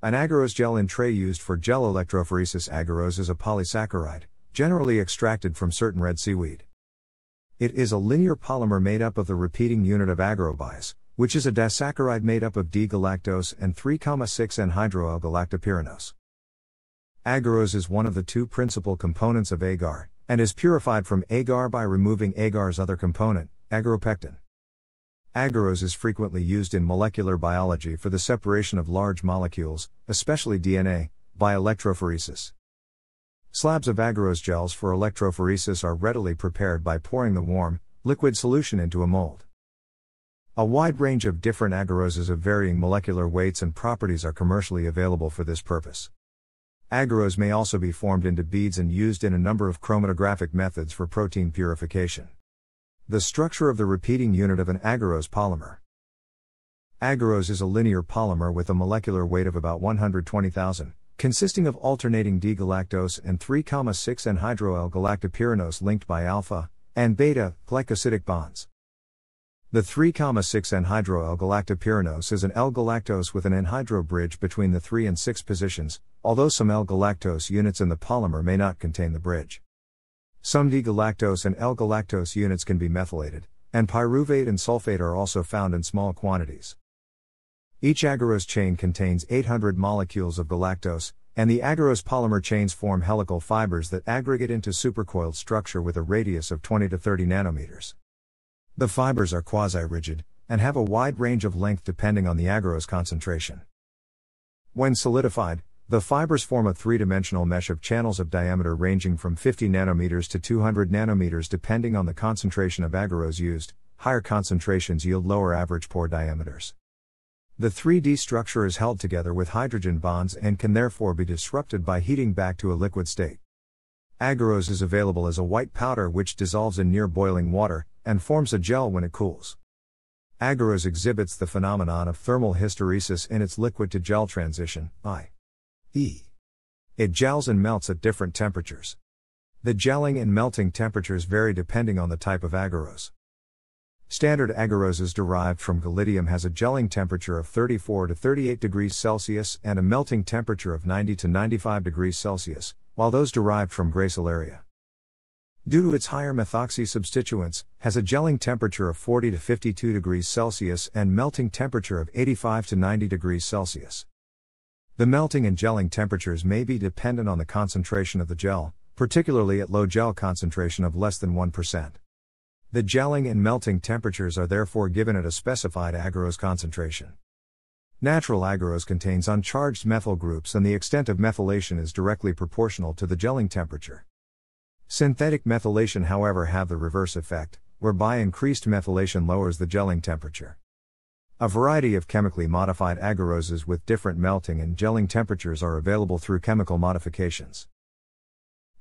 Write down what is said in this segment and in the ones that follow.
An agarose gel in tray used for gel electrophoresis agarose is a polysaccharide, generally extracted from certain red seaweed. It is a linear polymer made up of the repeating unit of agarobiose, which is a disaccharide made up of D-galactose and 3,6-anhydro-L-galactopyranose. Agarose is one of the two principal components of agar, and is purified from agar by removing agar's other component, agaropectin. Agarose is frequently used in molecular biology for the separation of large molecules, especially DNA, by electrophoresis. Slabs of agarose gels for electrophoresis are readily prepared by pouring the warm, liquid solution into a mold. A wide range of different agaroses of varying molecular weights and properties are commercially available for this purpose. Agarose may also be formed into beads and used in a number of chromatographic methods for protein purification. The structure of the repeating unit of an agarose polymer. Agarose is a linear polymer with a molecular weight of about 120,000, consisting of alternating D-galactose and 3,6-anhydro-L-galactopyranose linked by alpha and beta glycosidic bonds. The 3,6-anhydro-L-galactopyranose is an L-galactose with an N-hydro bridge between the 3 and 6 positions, although some L-galactose units in the polymer may not contain the bridge. Some D-galactose and L-galactose units can be methylated, and pyruvate and sulfate are also found in small quantities. Each agarose chain contains 800 molecules of galactose, and the agarose polymer chains form helical fibers that aggregate into supercoiled structure with a radius of 20 to 30 nanometers. The fibers are quasi rigid, and have a wide range of length depending on the agarose concentration. When solidified, the fibers form a three dimensional mesh of channels of diameter ranging from 50 nanometers to 200 nanometers depending on the concentration of agarose used. Higher concentrations yield lower average pore diameters. The 3D structure is held together with hydrogen bonds and can therefore be disrupted by heating back to a liquid state. Agarose is available as a white powder which dissolves in near boiling water, and forms a gel when it cools. Agarose exhibits the phenomenon of thermal hysteresis in its liquid to gel transition, i.e. It gels and melts at different temperatures. The gelling and melting temperatures vary depending on the type of agarose. Standard agaroses derived from gelidium has a gelling temperature of 34 to 38 degrees Celsius and a melting temperature of 90 to 95 degrees Celsius, while those derived from gracilaria due to its higher methoxy substituents, has a gelling temperature of 40 to 52 degrees Celsius and melting temperature of 85 to 90 degrees Celsius. The melting and gelling temperatures may be dependent on the concentration of the gel, particularly at low gel concentration of less than 1%. The gelling and melting temperatures are therefore given at a specified agarose concentration. Natural agarose contains uncharged methyl groups and the extent of methylation is directly proportional to the gelling temperature. Synthetic methylation, however, have the reverse effect, whereby increased methylation lowers the gelling temperature. A variety of chemically modified agaroses with different melting and gelling temperatures are available through chemical modifications.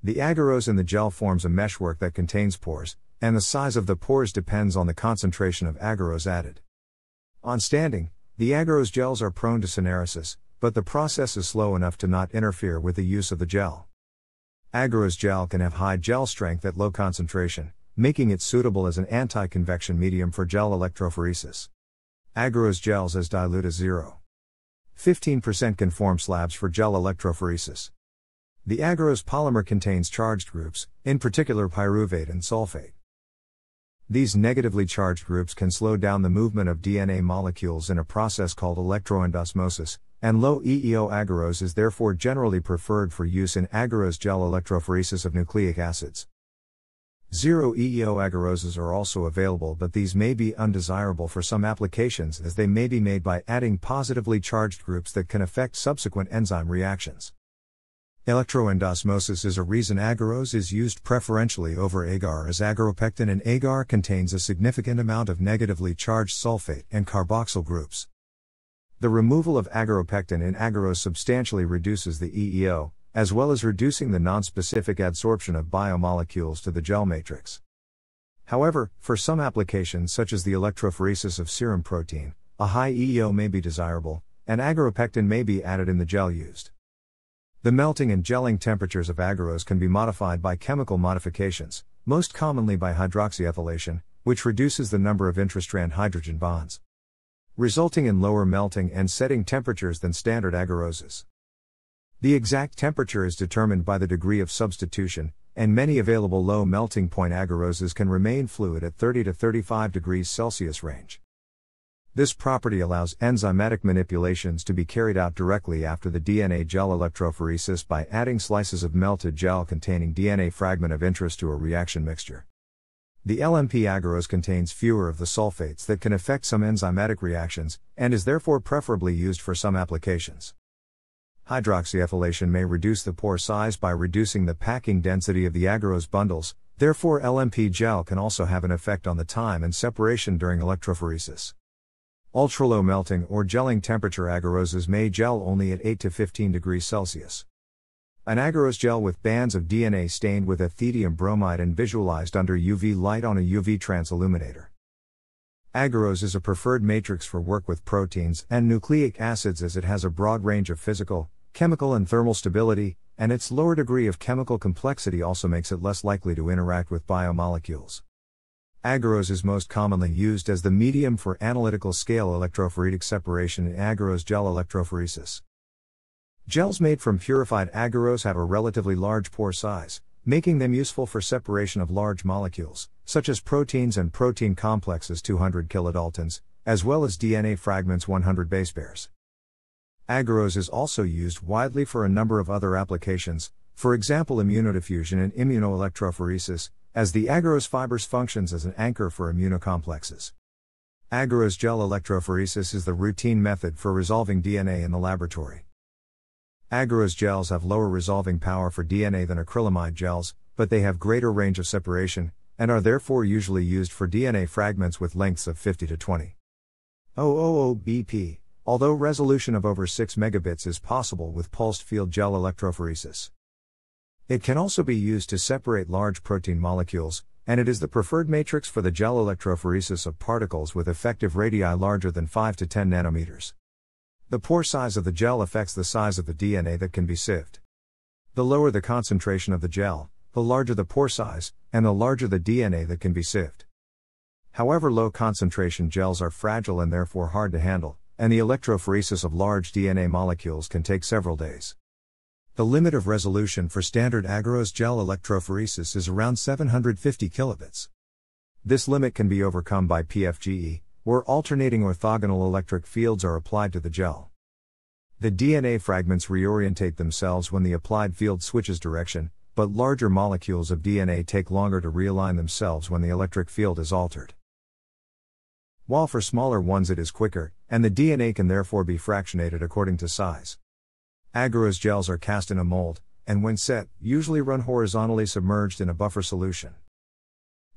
The agarose in the gel forms a meshwork that contains pores, and the size of the pores depends on the concentration of agarose added. On standing, the agarose gels are prone to syneresis, but the process is slow enough to not interfere with the use of the gel. Agarose gel can have high gel strength at low concentration, making it suitable as an anti-convection medium for gel electrophoresis. Agarose gels as dilute as 0. 15% can form slabs for gel electrophoresis. The agarose polymer contains charged groups, in particular pyruvate and sulfate. These negatively charged groups can slow down the movement of DNA molecules in a process called electroendosmosis, and low EEO agarose is therefore generally preferred for use in agarose gel electrophoresis of nucleic acids. Zero EEO agaroses are also available, but these may be undesirable for some applications as they may be made by adding positively charged groups that can affect subsequent enzyme reactions. Electroendosmosis is a reason agarose is used preferentially over agar as agaropectin and agar contains a significant amount of negatively charged sulfate and carboxyl groups. The removal of agaropectin in agarose substantially reduces the EEO, as well as reducing the nonspecific adsorption of biomolecules to the gel matrix. However, for some applications such as the electrophoresis of serum protein, a high EEO may be desirable, and agaropectin may be added in the gel used. The melting and gelling temperatures of agarose can be modified by chemical modifications, most commonly by hydroxyethylation, which reduces the number of intrastrand hydrogen bonds. resulting in lower melting and setting temperatures than standard agaroses. The exact temperature is determined by the degree of substitution, and many available low melting point agaroses can remain fluid at 30 to 35 degrees Celsius range. This property allows enzymatic manipulations to be carried out directly after the DNA gel electrophoresis by adding slices of melted gel containing DNA fragment of interest to a reaction mixture. The LMP agarose contains fewer of the sulfates that can affect some enzymatic reactions, and is therefore preferably used for some applications. Hydroxyethylation may reduce the pore size by reducing the packing density of the agarose bundles, therefore, LMP gel can also have an effect on the time and separation during electrophoresis. Ultra-low melting or gelling temperature agaroses may gel only at 8 to 15 degrees Celsius. An agarose gel with bands of DNA stained with ethidium bromide and visualized under UV light on a UV transilluminator. Agarose is a preferred matrix for work with proteins and nucleic acids as it has a broad range of physical, chemical, and thermal stability, and its lower degree of chemical complexity also makes it less likely to interact with biomolecules. Agarose is most commonly used as the medium for analytical scale electrophoretic separation in agarose gel electrophoresis. Gels made from purified agarose have a relatively large pore size, making them useful for separation of large molecules, such as proteins and protein complexes 200 kilodaltons, as well as DNA fragments 100 base pairs. Agarose is also used widely for a number of other applications, for example immunodiffusion and immunoelectrophoresis, as the agarose fibers functions as an anchor for immunocomplexes. Agarose gel electrophoresis is the routine method for resolving DNA in the laboratory. Agarose gels have lower resolving power for DNA than acrylamide gels, but they have greater range of separation, and are therefore usually used for DNA fragments with lengths of 50 to 20. 000 BP, although resolution of over 6 megabits is possible with pulsed field gel electrophoresis. It can also be used to separate large protein molecules, and it is the preferred matrix for the gel electrophoresis of particles with effective radii larger than 5 to 10 nanometers. The pore size of the gel affects the size of the DNA that can be sieved. The lower the concentration of the gel, the larger the pore size, and the larger the DNA that can be sieved. However, low concentration gels are fragile and therefore hard to handle, and the electrophoresis of large DNA molecules can take several days. The limit of resolution for standard agarose gel electrophoresis is around 750 kilobits. This limit can be overcome by PFGE, where alternating orthogonal electric fields are applied to the gel. The DNA fragments reorientate themselves when the applied field switches direction, but larger molecules of DNA take longer to realign themselves when the electric field is altered. While for smaller ones it is quicker, and the DNA can therefore be fractionated according to size. Agarose gels are cast in a mold, and when set, usually run horizontally submerged in a buffer solution.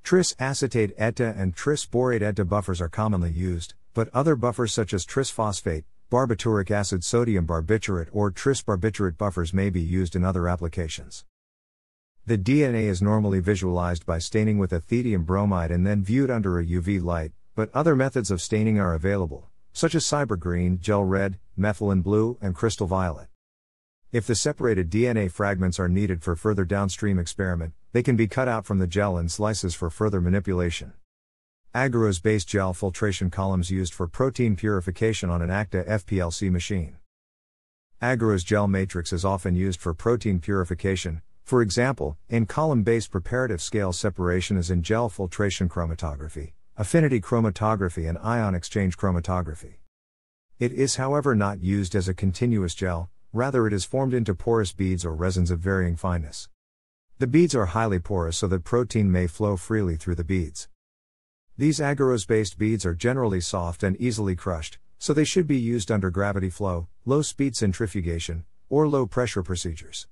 Tris acetate EDTA and tris borate EDTA buffers are commonly used, but other buffers such as tris phosphate, barbituric acid sodium barbiturate, or tris barbiturate buffers may be used in other applications. The DNA is normally visualized by staining with ethidium bromide and then viewed under a UV light, but other methods of staining are available, such as SYBR Green, gel red, methylene blue, and crystal violet. If the separated DNA fragments are needed for further downstream experiment, they can be cut out from the gel in slices for further manipulation. Agarose based gel filtration columns used for protein purification on an ÄKTA FPLC machine. Agarose gel matrix is often used for protein purification, for example, in column based preparative scale separation as in gel filtration chromatography, affinity chromatography, and ion exchange chromatography. It is, however, not used as a continuous gel, rather, it is formed into porous beads or resins of varying fineness. The beads are highly porous so that protein may flow freely through the beads. These agarose based beads are generally soft and easily crushed, so they should be used under gravity flow, low speed centrifugation, or low pressure procedures.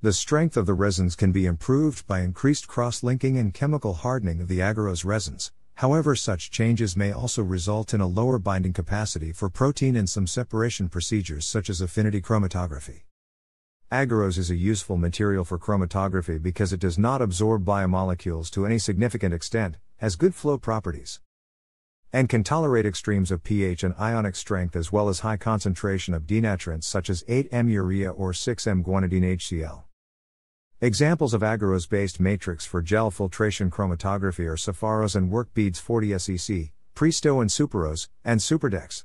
The strength of the resins can be improved by increased cross linking and chemical hardening of the agarose resins, However, such changes may also result in a lower binding capacity for protein in some separation procedures such as affinity chromatography. Agarose is a useful material for chromatography because it does not absorb biomolecules to any significant extent, has good flow properties, and can tolerate extremes of pH and ionic strength as well as high concentration of denaturants such as 8M urea or 6M guanidine HCl. Examples of agarose based matrix for gel filtration chromatography are Sepharose and WorkBeads 40 SEC, Praesto and Superose, and Superdex.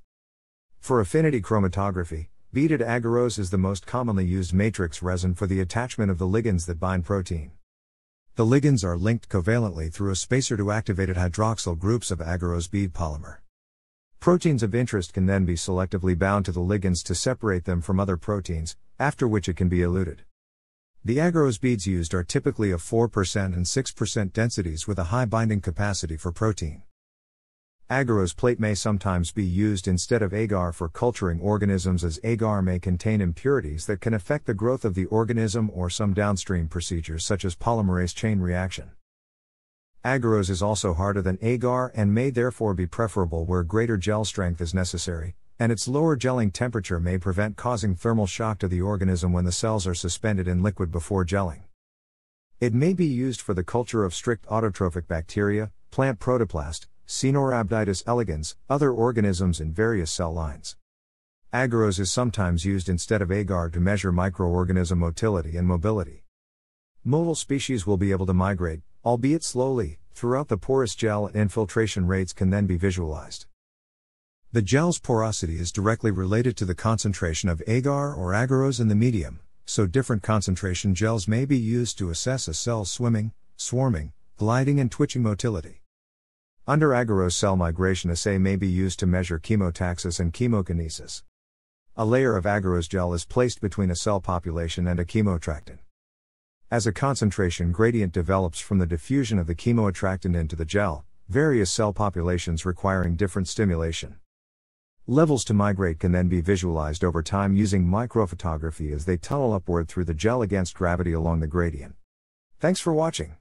For affinity chromatography, beaded agarose is the most commonly used matrix resin for the attachment of the ligands that bind protein. The ligands are linked covalently through a spacer to activated hydroxyl groups of agarose bead polymer. Proteins of interest can then be selectively bound to the ligands to separate them from other proteins, after which it can be eluted. The agarose beads used are typically of 4% and 6% densities with a high binding capacity for protein. Agarose plate may sometimes be used instead of agar for culturing organisms as agar may contain impurities that can affect the growth of the organism or some downstream procedures such as polymerase chain reaction. Agarose is also harder than agar and may therefore be preferable where greater gel strength is necessary, and its lower gelling temperature may prevent causing thermal shock to the organism when the cells are suspended in liquid before gelling. It may be used for the culture of strict autotrophic bacteria, plant protoplast, Caenorhabditis elegans, other organisms in various cell lines. Agarose is sometimes used instead of agar to measure microorganism motility and mobility. Mobile species will be able to migrate, albeit slowly, throughout the porous gel and infiltration rates can then be visualized. The gel's porosity is directly related to the concentration of agar or agarose in the medium, so different concentration gels may be used to assess a cell's swimming, swarming, gliding, and twitching motility. Under agarose cell migration assay may be used to measure chemotaxis and chemokinesis. A layer of agarose gel is placed between a cell population and a chemoattractant. As a concentration gradient develops from the diffusion of the chemoattractant into the gel, various cell populations requiring different stimulation. Levels to migrate can then be visualized over time using microphotography as they tunnel upward through the gel against gravity along the gradient. Thanks for watching.